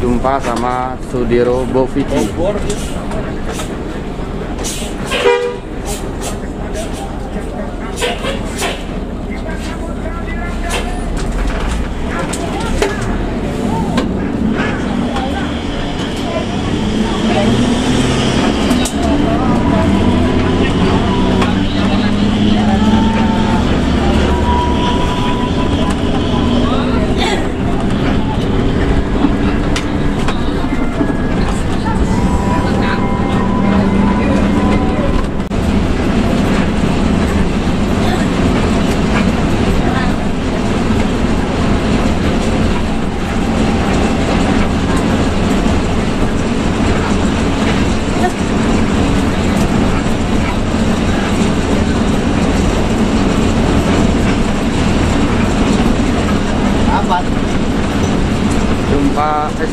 jumpa sama Sudiro Bovici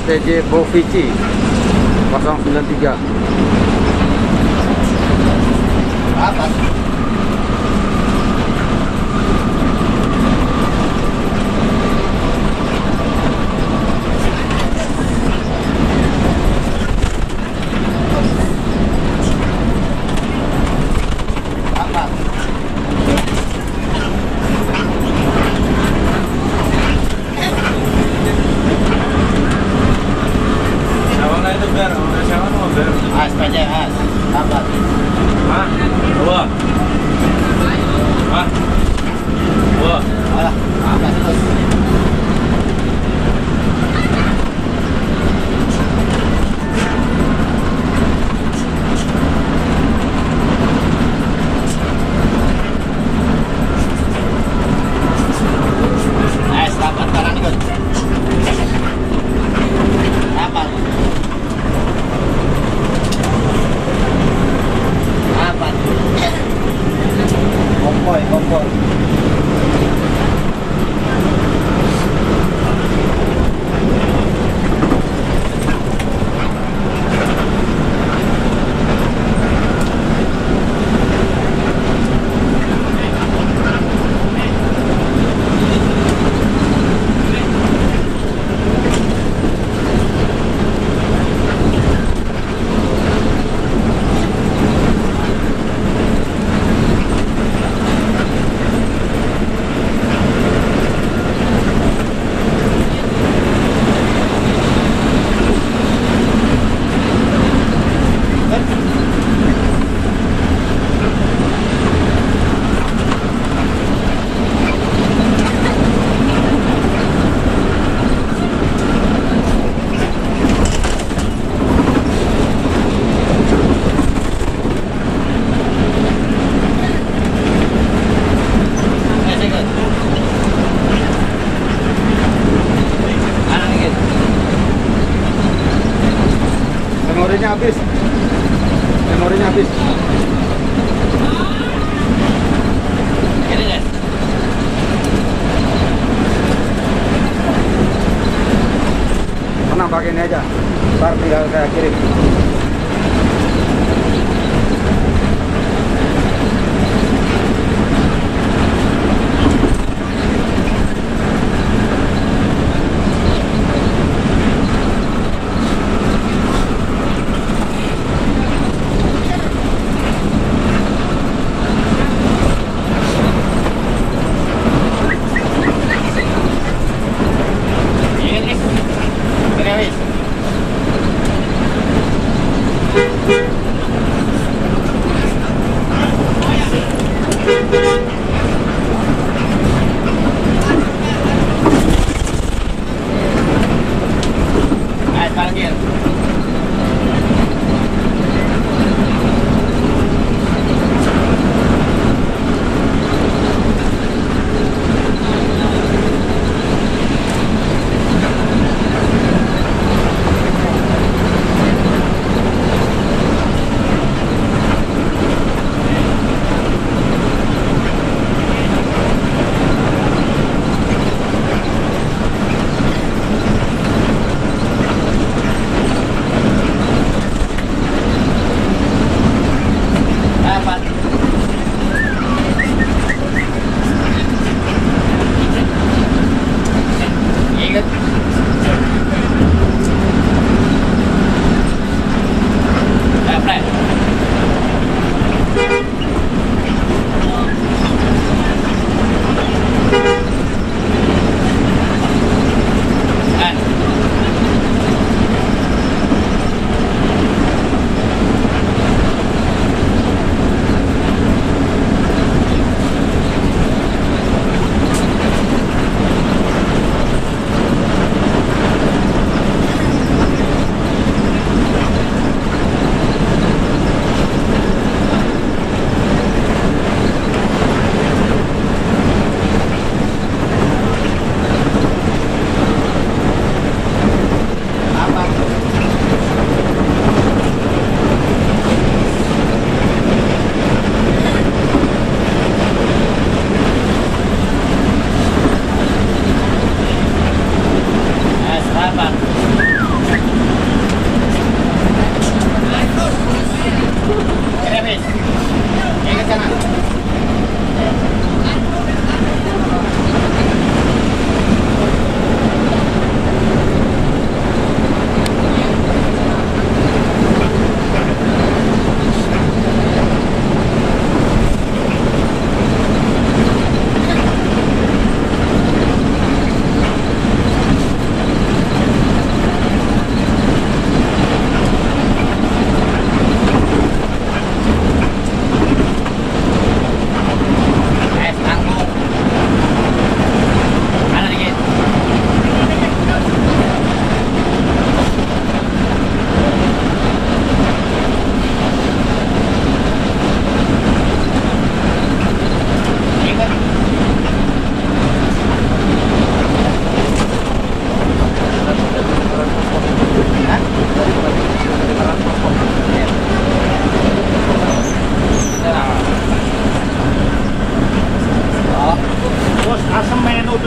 STJ Bovici 093 atas. habis. Memorinya habis. Pernah pakai ini aja. Ntar tinggal saya kirim.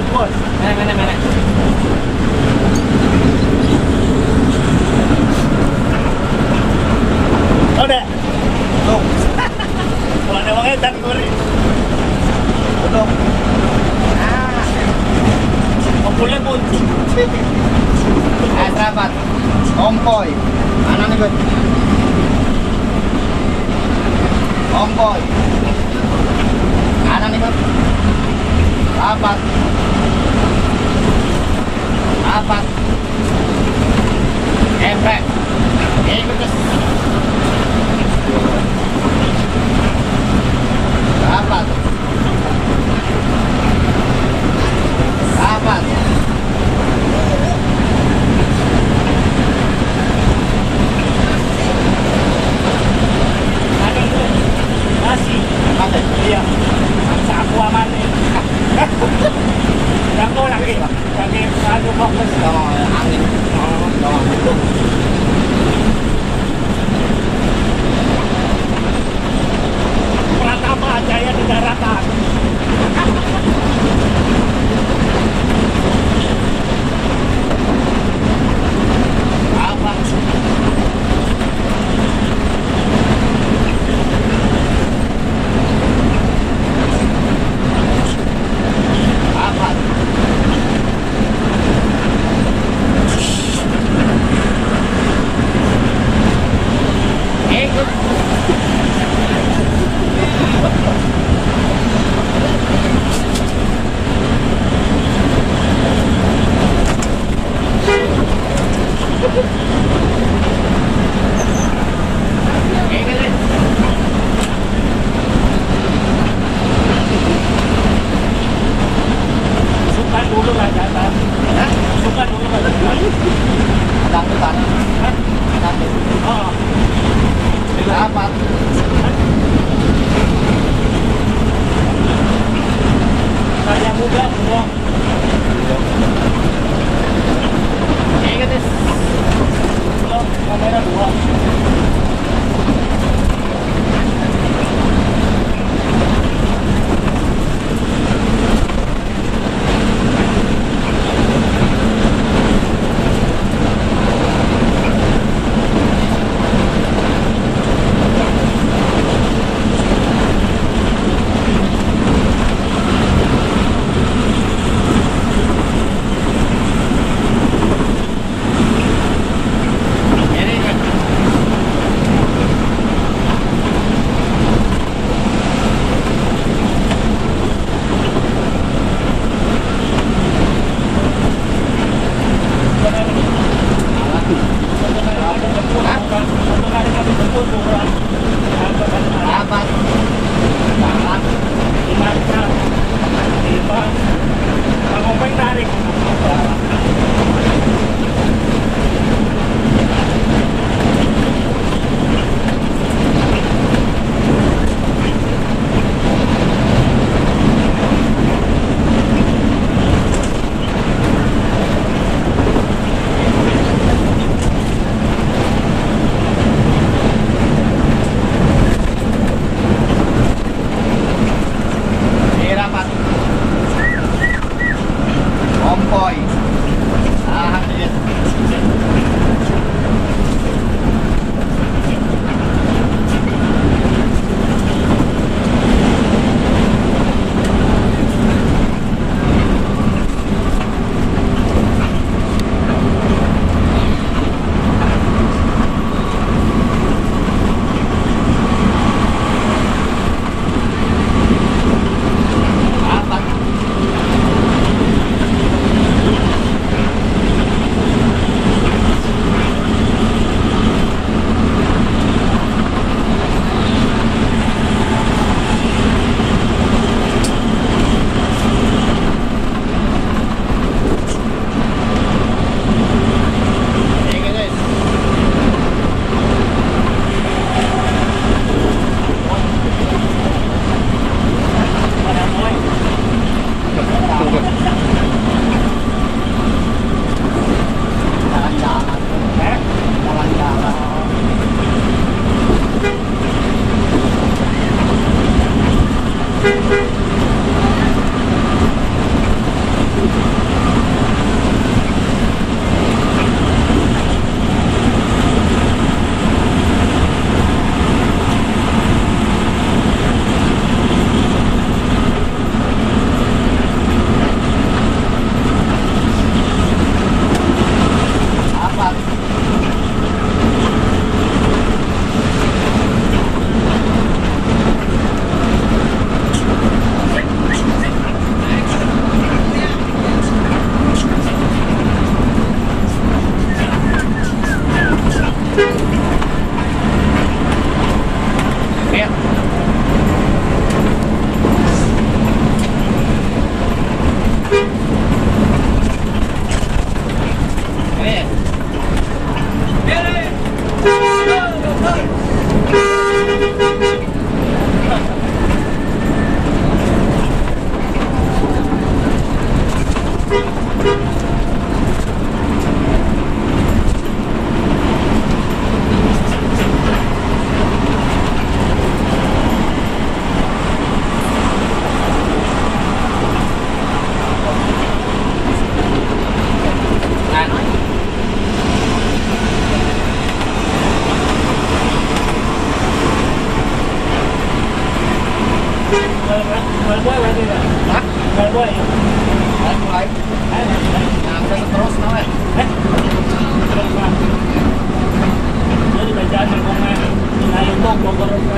lanjut bos mana mana mana Oke. Tuh. Kalau ada wangi dan gurih. Tuh. Ah. Kumpulnya kunci. Eh, sahabat. Omboy. Mana nih, Bud? Omboy. Mana nih, Bud? Rapat. Rapat. Efek. Ikut terus. Rapat. Rapat. Nasi.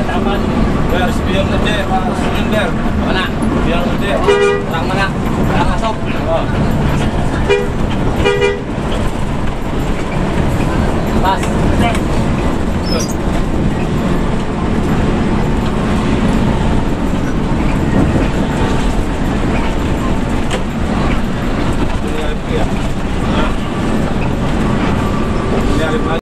tamat biar biar gede mas biar mana biar gede orang mana orang masuk oh. mas Yeah.